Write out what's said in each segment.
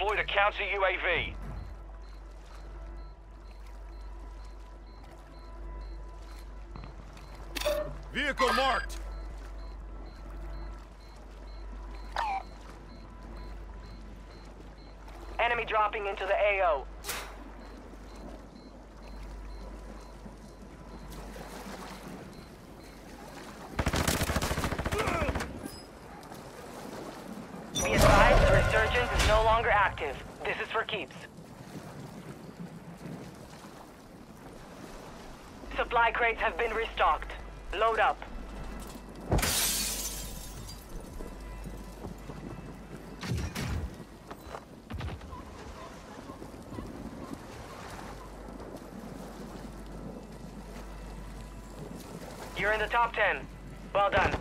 deployed a counter UAV. Vehicle marked. Enemy dropping into the AO. Be advised, the resurgence is no longer active. This is for keeps. Have been restocked. Load up. You're in the top 10. Well done.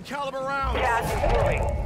Mid-caliber rounds. Gas is moving.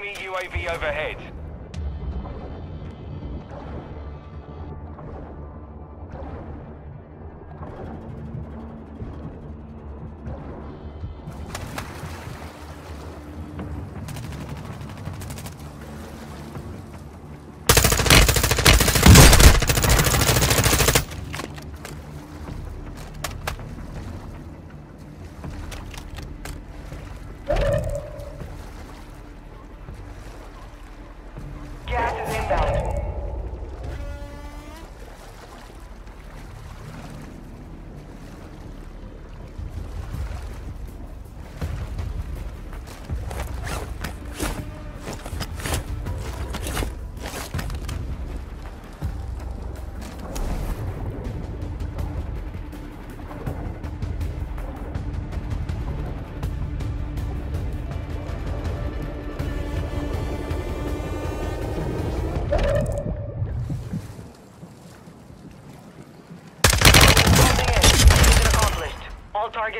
Enemy UAV overhead.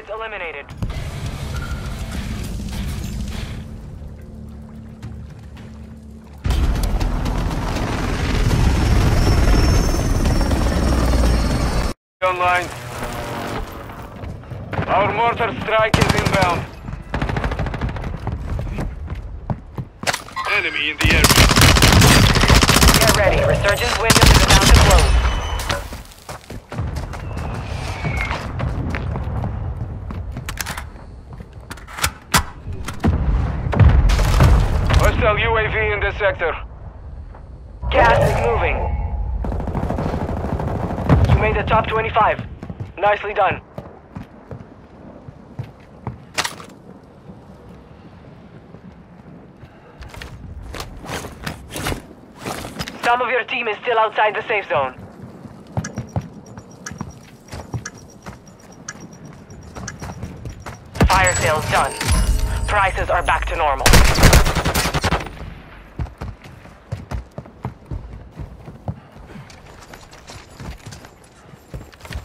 Targets eliminated. Online. Our mortar strike is inbound. Enemy in the area. Get ready. Resurgence window is about to close. Sector. Gas is moving. You made the top 25. Nicely done. Some of your team is still outside the safe zone. Fire sales done. Prices are back to normal.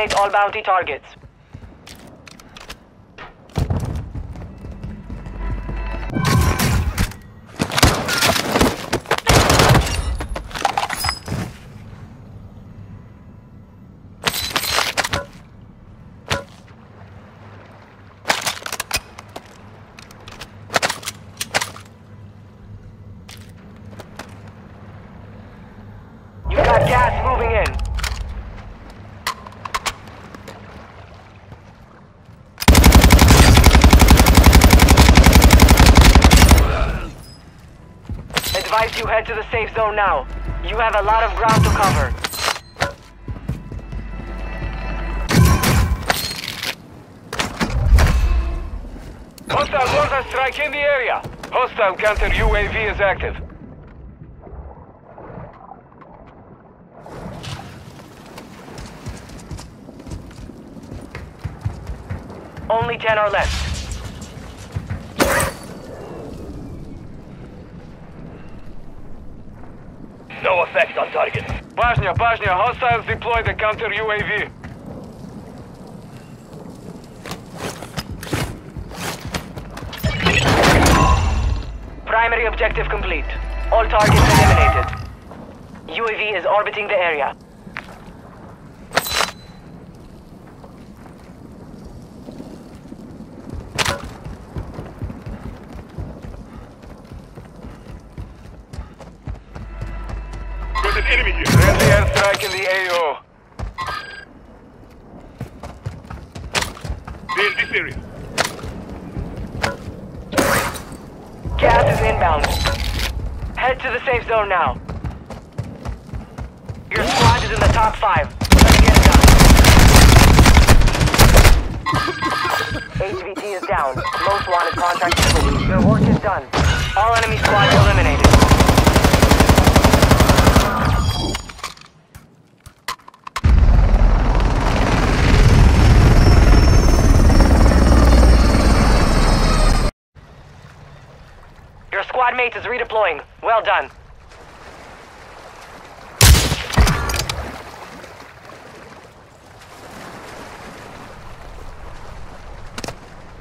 Eliminate all bounty targets. You got gas moving in. To the safe zone now. You have a lot of ground to cover. Hostile mortar strike in the area. Hostile counter UAV is active. Only 10 are left. No effect on target. Bosnia, Bosnia, hostiles deploy the counter UAV. Primary objective complete. All targets eliminated. UAV is orbiting the area. The AO. In this area. Gas is inbound. Head to the safe zone now. Your squad is in the top five. Let's get it done. HVT is down. Most wanted contract complete. Your work is done. All enemy squads eliminated. Your squad mate is redeploying. Well done.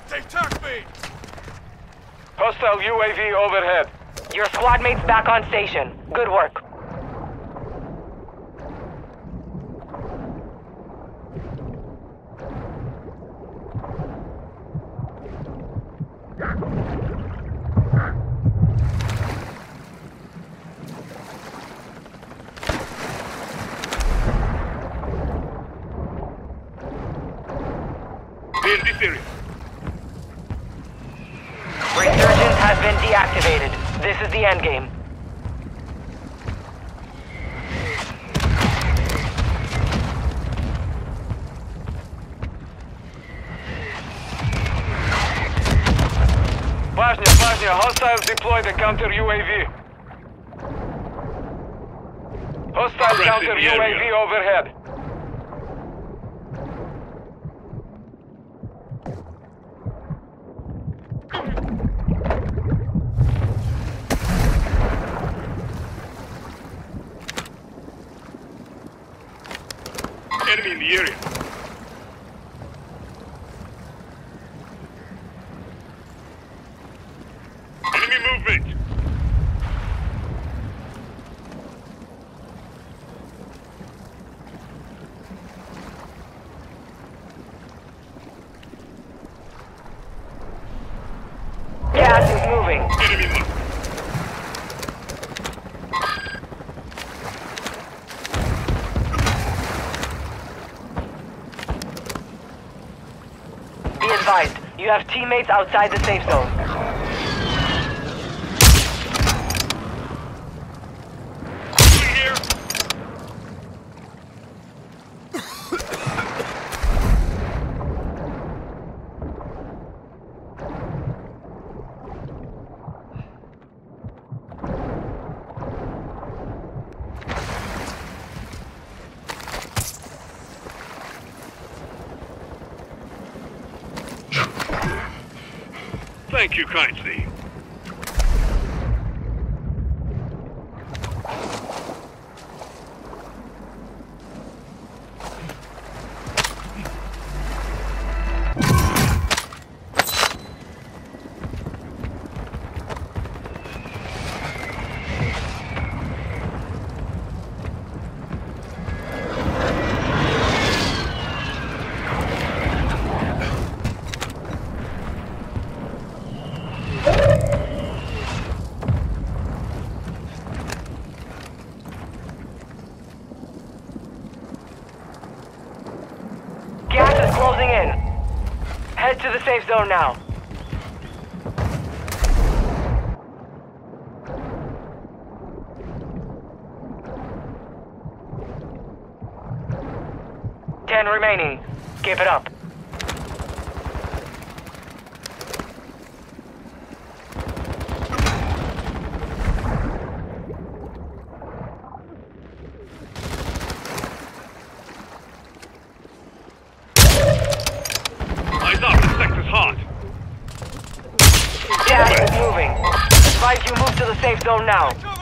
They took me. Hostile UAV overhead. Your squad mate's back on station. Good work. in this area. Resurgence has been deactivated. This is the endgame. Важня, важня, hostiles deployed a counter UAV. Hostile counter UAV overhead. Moving. Enemy mark. Be advised, you have teammates outside the safe zone. Here. Thank to the safe zone now. Ten remaining. Keep it up. Eyes up, the sector's hot. Gas is moving. Advise you move to the safe zone now.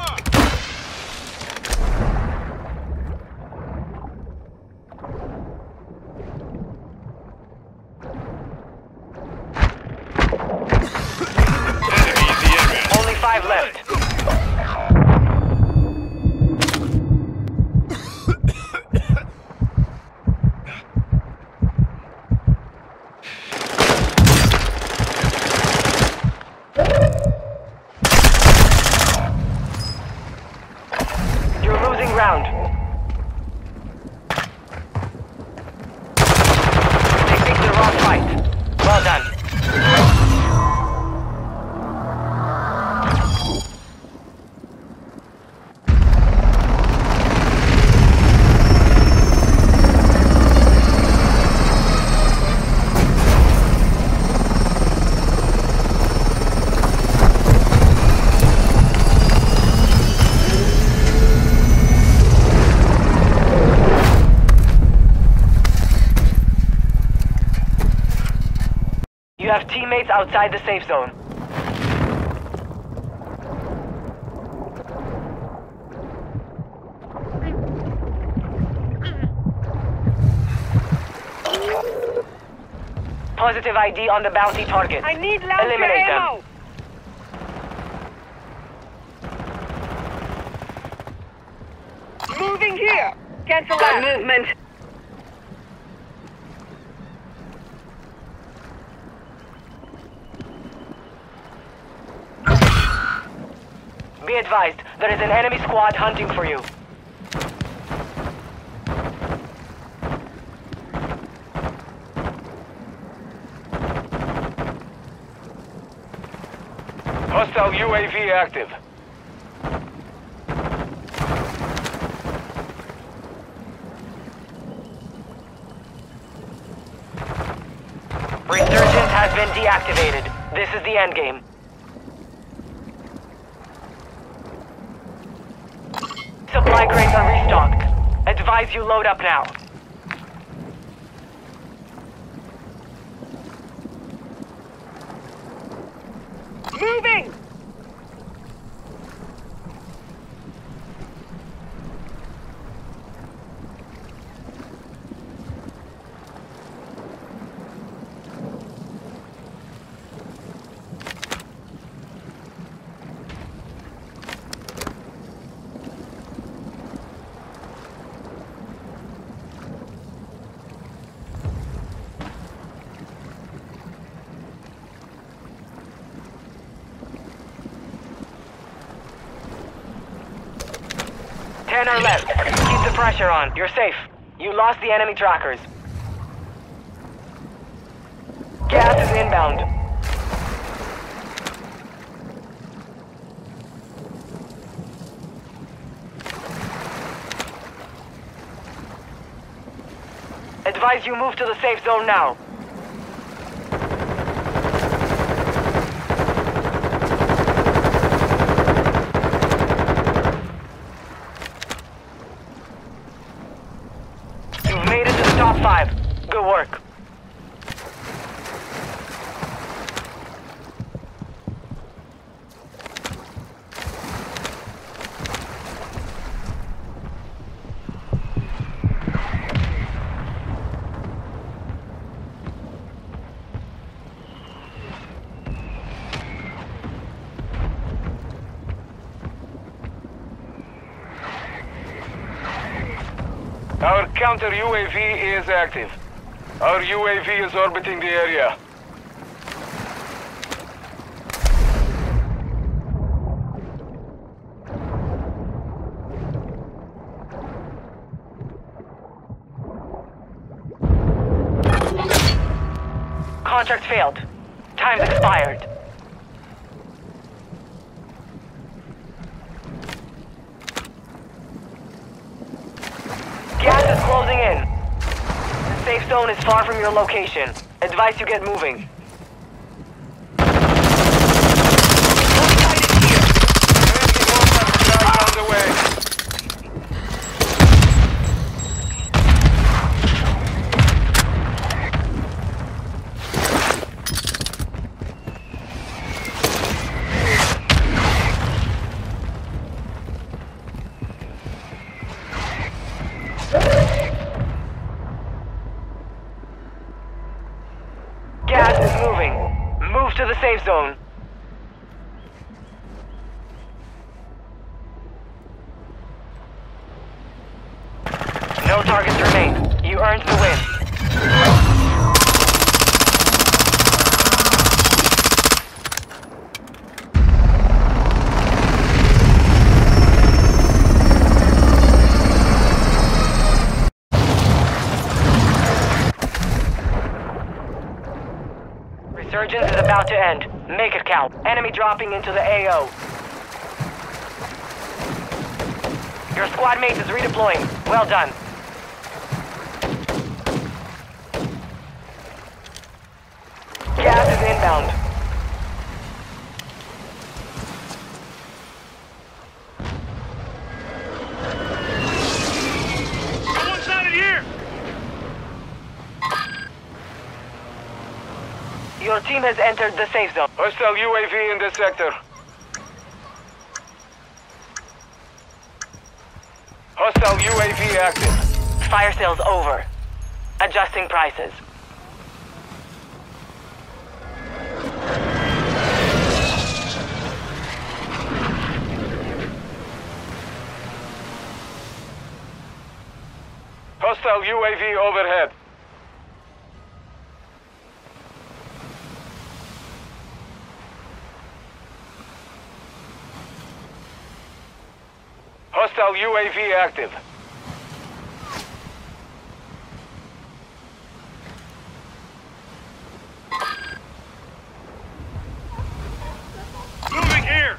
Outside the safe zone. Positive ID on the bounty target. I need launcher Eliminate them. ammo. Moving here. Cancel that. movement. Be advised, there is an enemy squad hunting for you. Hostile UAV active. Resurgence has been deactivated. This is the endgame. Supply crates are restocked. Advise you load up now. Moving! Ten are left. Keep the pressure on. You're safe. You lost the enemy trackers. Gas is inbound. Advise you move to the safe zone now. You've made it to the top five. Good work. Our counter UAV is active. Our UAV is orbiting the area. Contract failed. Time's expired. Gas is closing in. The safe is far from your location. Advise you get moving. Zone. Make it count. Enemy dropping into the AO. Your squad mate is redeploying. Well done. Your team has entered the safe zone. Hostile UAV in the sector. Hostile UAV active. Fire sales over. Adjusting prices. Hostile UAV overhead. Hostile UAV active. Moving here!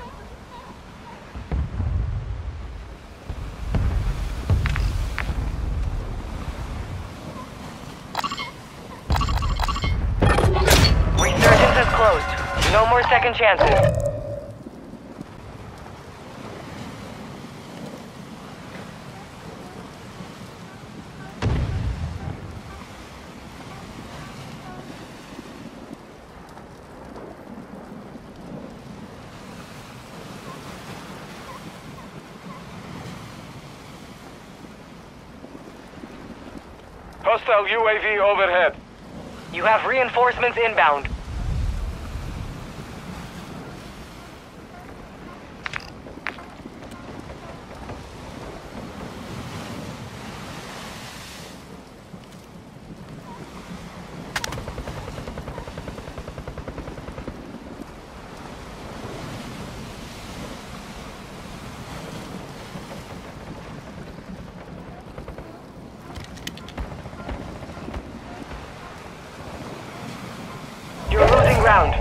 Resurgence has closed. No more second chances. UAV overhead. You have reinforcements inbound. You're losing ground.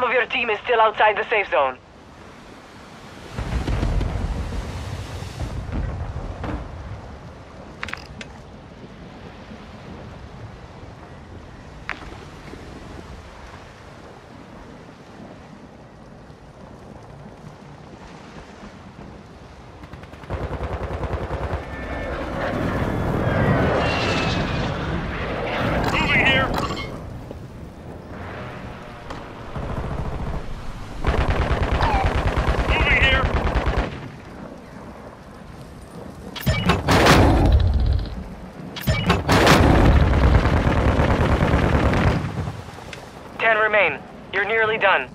Some of your team is still outside the safe zone. Moving here. Moving here. Ten remain. You're nearly done.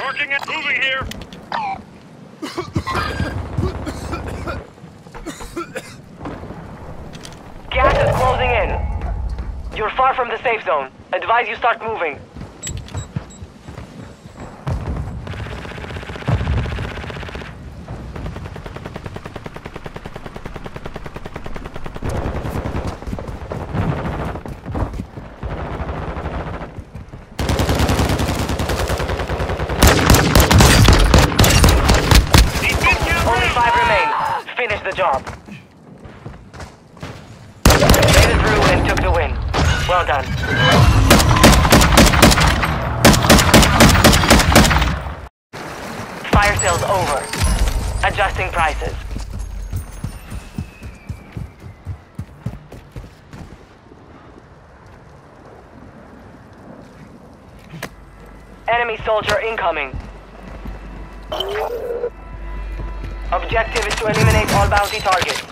Marking it. Moving here. Gas is closing in. You're far from the safe zone. Advise you start moving. Need mid count Only round. five remain. Finish the job. Made it through and took the win. Well done. Fire sales over. Adjusting prices. Enemy soldier incoming. Objective is to eliminate all bounty targets.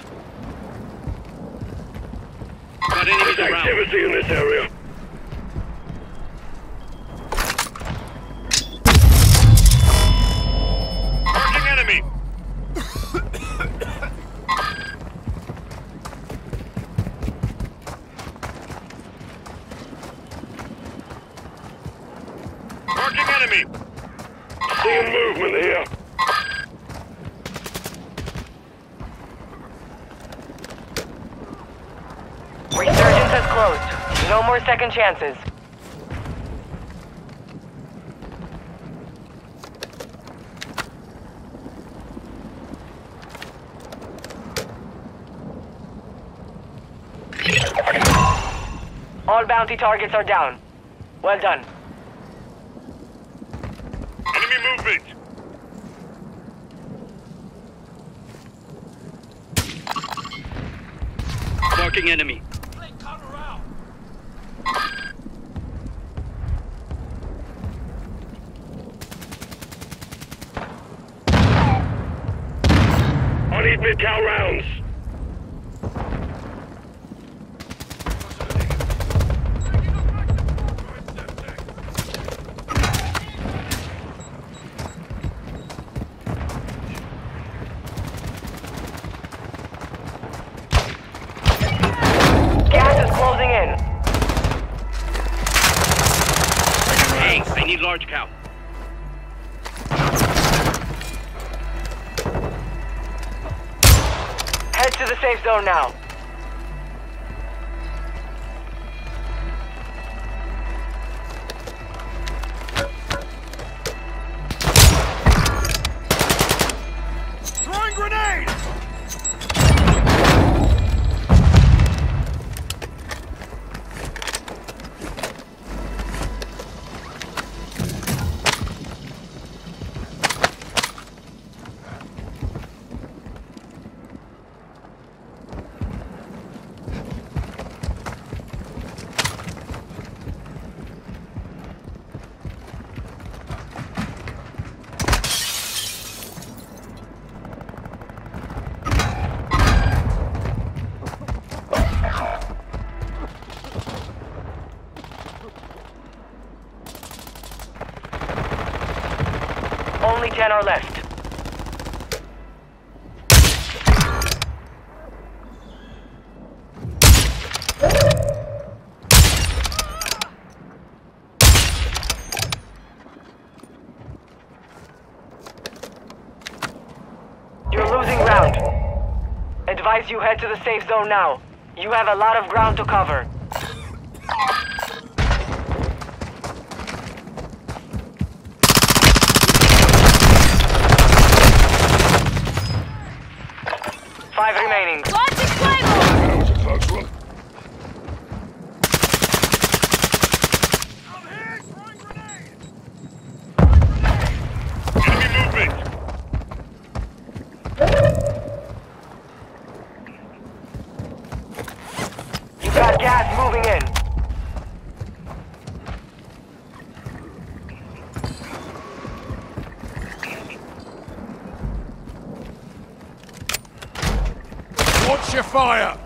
Got enemies around. Activity in this area. No more second chances. All bounty targets are down. Well done. Enemy movement. Marking enemy. Head to the safe zone now. Only 10 are left. You're losing ground. Advise you head to the safe zone now. You have a lot of ground to cover. Your fire!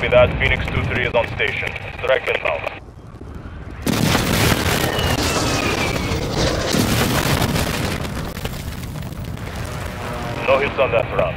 Copy that. Phoenix 2-3 is on station. Strike inbound. No hits on that front.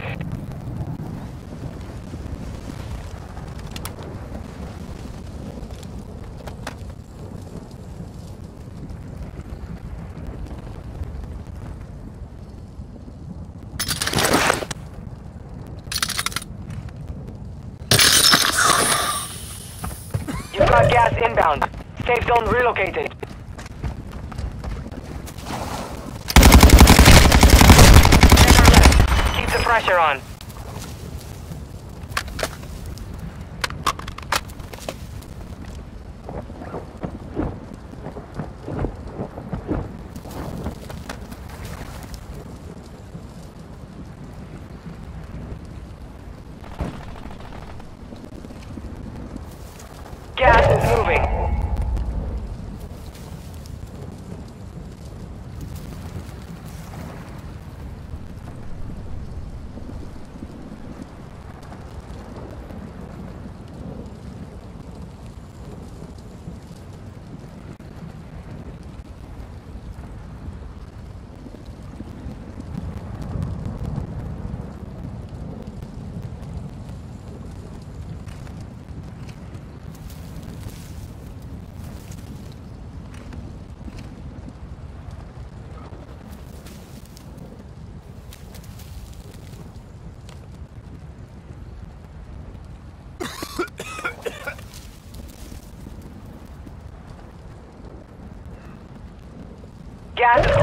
You've gas inbound. Safe zone relocated. Keep the pressure on. Gas is moving. Gas is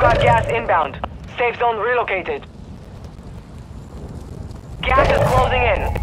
got gas inbound. Safe zone relocated. Gas is closing in.